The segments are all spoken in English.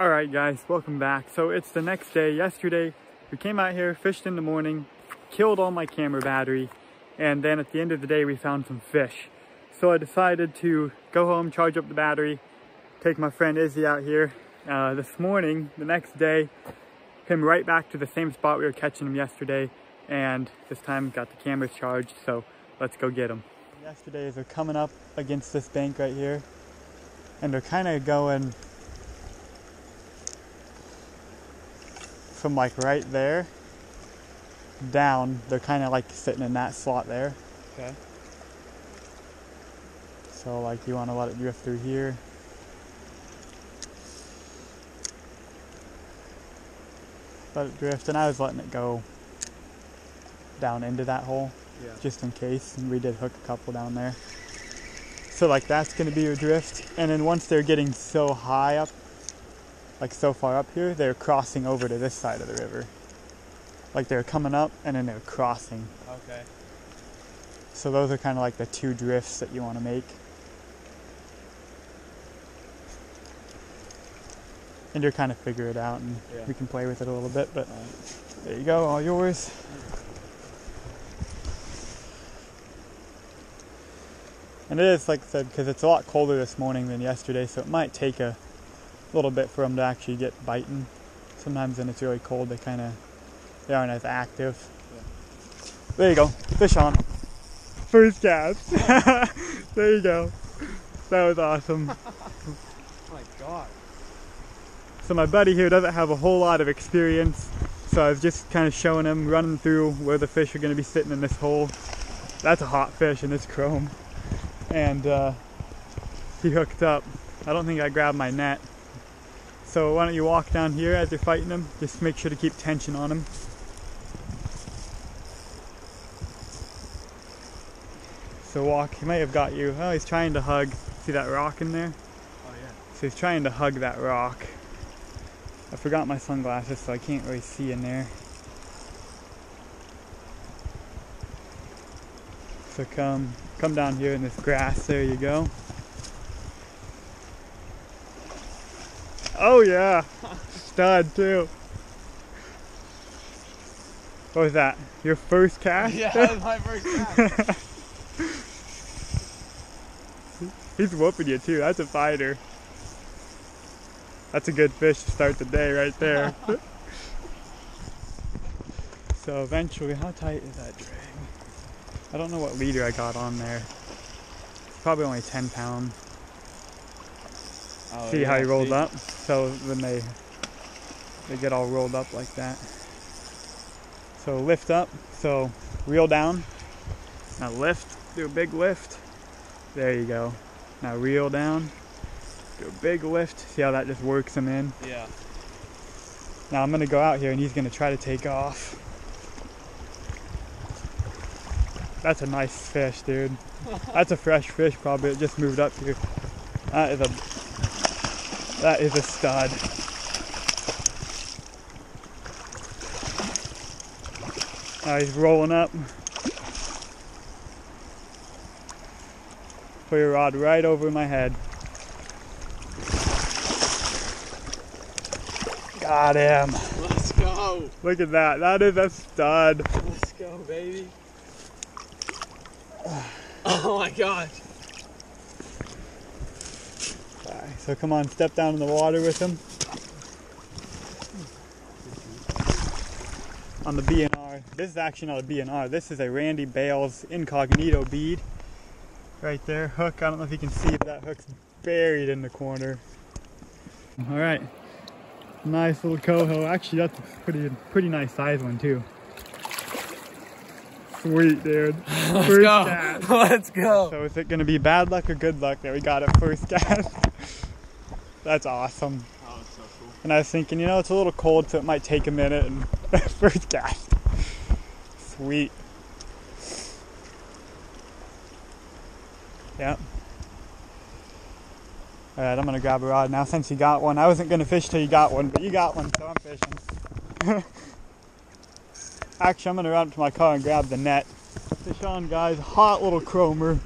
Alright guys, welcome back. So it's the next day. Yesterday, we came out here, fished in the morning, killed all my camera battery, and then at the end of the day, we found some fish. So I decided to go home, charge up the battery, take my friend Izzy out here. Uh, this morning, the next day, came right back to the same spot we were catching them yesterday, and this time got the cameras charged, so let's go get them. Yesterday, they're coming up against this bank right here, and they're kind of going from like right there down, they're kind of like sitting in that slot there. Okay. So like you want to let it drift through here. Let it drift, and I was letting it go down into that hole Yeah. just in case, and we did hook a couple down there. So like that's gonna be your drift, and then once they're getting so high up, like so far up here, they're crossing over to this side of the river. Like they're coming up and then they're crossing. Okay. So those are kind of like the two drifts that you want to make. And you're kind of figure it out, and Yeah. we can play with it a little bit. But there you go, all yours. And it is, like I said, because it's a lot colder this morning than yesterday, so it might take a little bit for them to actually get biting. Sometimes when it's really cold, they kind of they aren't as active. There you go, fish on. First cast. there you go. That was awesome. Oh my god. So my buddy here doesn't have a whole lot of experience, so I was just kind of showing him, running through where the fish are going to be sitting in this hole. That's a hot fish in this chrome. And uh, he hooked up. I don't think I grabbed my net. So why don't you walk down here as you're fighting him? Just make sure to keep tension on him. So walk, he may have got you. Oh, he's trying to hug. See that rock in there? Oh yeah. So he's trying to hug that rock. I forgot my sunglasses, so I can't really see in there. So come, come down here in this grass. There you go. Oh yeah, stud too. What was that? Your first cast? Yeah, that was my first cast. He's whooping you too. That's a fighter. That's a good fish to start the day right there. so eventually, how tight is that drag? I don't know what leader I got on there. Probably only 10 pound. Oh, see how he rolls see? up? So when they they get all rolled up like that. So lift up. So reel down. Now lift. Do a big lift. There you go. Now reel down. Do a big lift. See how that just works him in. Yeah. Now I'm gonna go out here and he's gonna try to take off. That's a nice fish, dude. That's a fresh fish, probably. It just moved up here. That is a that is a stud. Now he's rolling up. Put your rod right over my head. Got him. Let's go. Look at that. That is a stud. Let's go, baby. Oh my gosh. Alright, so come on, step down in the water with him. On the BNR. This is actually not a BNR. This is a Randy Bales incognito bead. Right there. Hook. I don't know if you can see, but that hook's buried in the corner. Alright. Nice little coho. Actually, that's a pretty pretty nice size one too. Sweet, dude. Let's First go. cast. Let's go. So is it gonna be bad luck or good luck that we got it first cast? That's awesome. Oh, it's so cool. And I was thinking, you know, it's a little cold, so it might take a minute. And first cast, sweet. Yep. All right, I'm gonna grab a rod now since you got one. I wasn't gonna fish till you got one, but you got one, so I'm fishing. Actually, I'm gonna run up to my car and grab the net. Fish on, guys. Hot little chromer.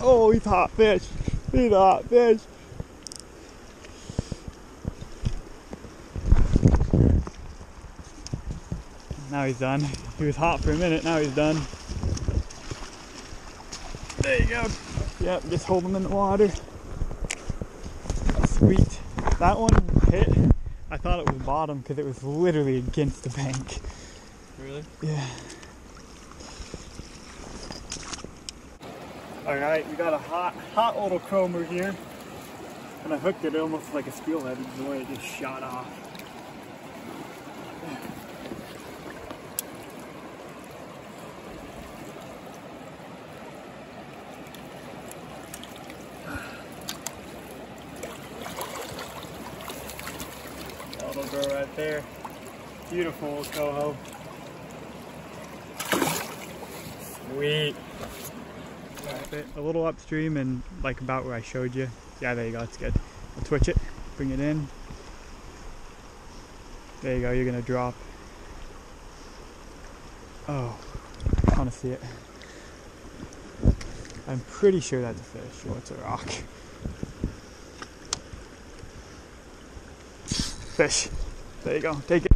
Oh, he's hot fish. He's a hot fish. Now he's done. He was hot for a minute, now he's done. There you go. Yep, just hold him in the water. Sweet. That one hit. I thought it was bottom because it was literally against the bank. Really? Yeah. Alright, we got a hot, hot little chromer here. And I hooked it almost like a steelhead the way it just shot off. Little girl right there. Beautiful coho. Sweet. A little upstream and like about where I showed you. Yeah, there you go, it's good. I'll twitch it, bring it in. There you go, you're gonna drop. Oh, I wanna see it. I'm pretty sure that's a fish or it's a rock. Fish. There you go, take it.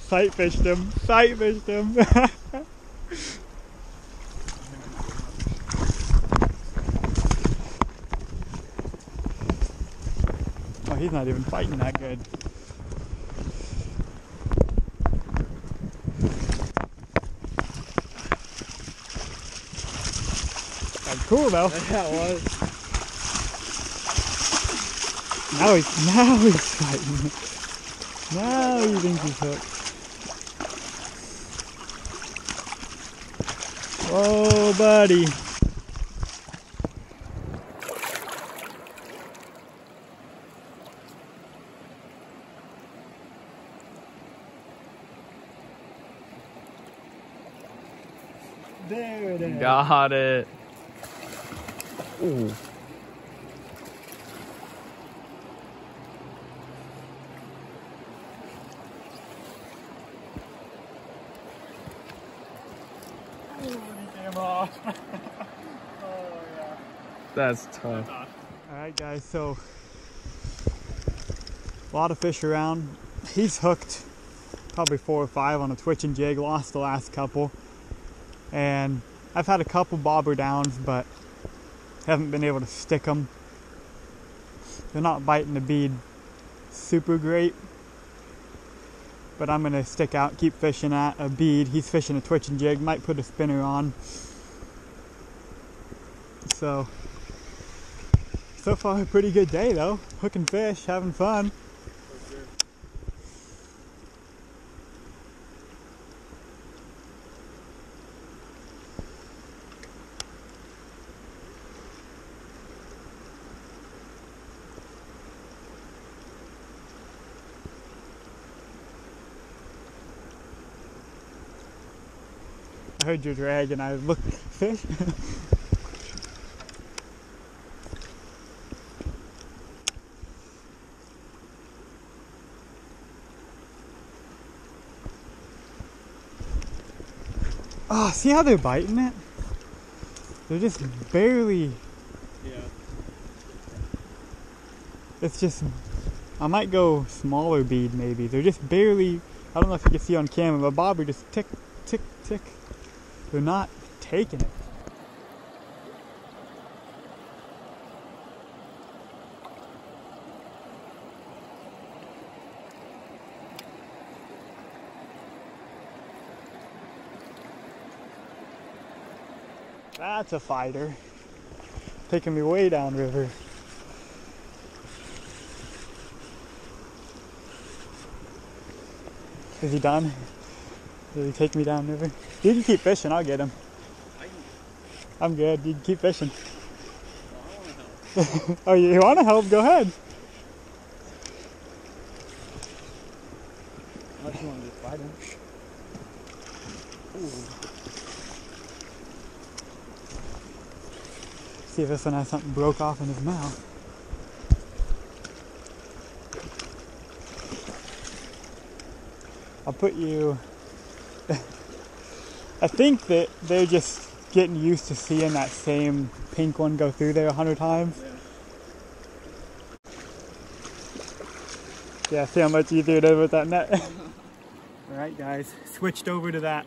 Sight fished him, sight fished him. Oh, he's not even fighting that good. That's cool though. Yeah, it was. Now he's now he's fighting. Now you think he's hooked. Whoa, buddy. There it is. Got it. Ooh. Ooh, he came off. oh yeah. That's tough. Alright guys, so a lot of fish around. He's hooked probably four or five on a twitching jig, lost the last couple. And I've had a couple bobber downs, but haven't been able to stick them. They're not biting the bead super great. But I'm gonna stick out, keep fishing at a bead. He's fishing a twitching jig, might put a spinner on. So so far, a pretty good day though. Hooking fish, having fun. I heard your drag and I looked fish. Oh, see how they're biting it? They're just barely. Yeah. It's just. I might go smaller bead maybe. They're just barely. I don't know if you can see on camera, but bobber just tick, tick, tick. They're not taking it. That's a fighter. Taking me way down river. Is he done? Did he take me down river? You can keep fishing, I'll get him. I'm good, you can keep fishing. oh, you want to help? Go ahead. Unless you want to just fight him. See if this one has something broke off in his mouth. I'll put you. I think that they're just getting used to seeing that same pink one go through there a hundred times. Yeah, see how much easier it is with that net. All right, guys, switched over to that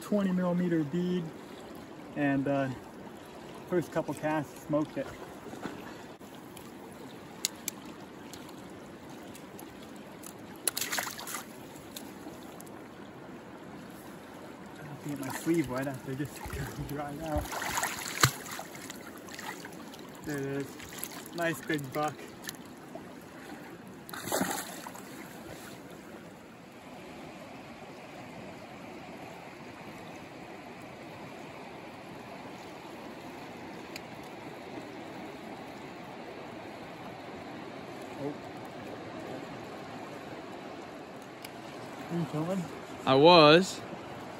20 millimeter bead and uh, first couple casts smoked it. I have to get my sleeve wet after this dries out. There it is. Nice big buck. Oh. Are you filming? I was,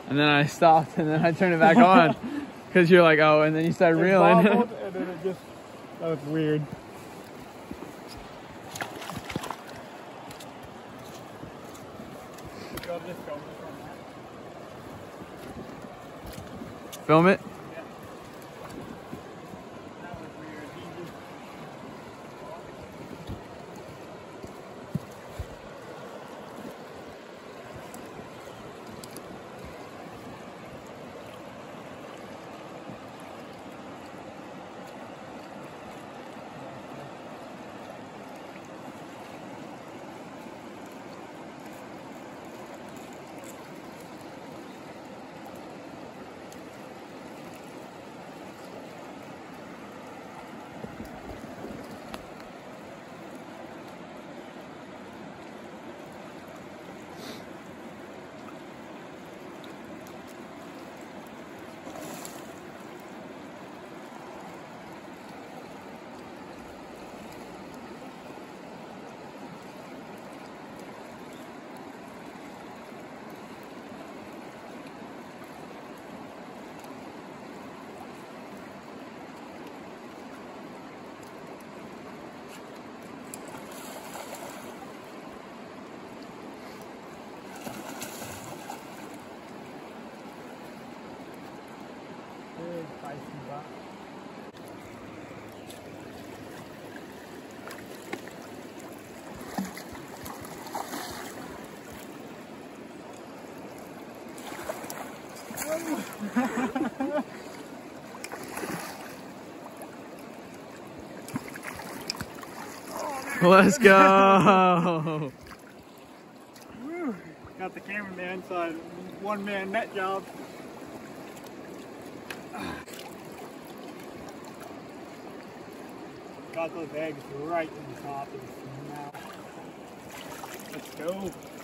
and then I stopped, and then I turned it back on because you're like, oh, and then you started It reeling. bobbled, and then it just, that was weird. Go this, go this on that. Film it. Let's go. Got the cameraman side, one man net job. Got those eggs right in the top of the snout. Let's go.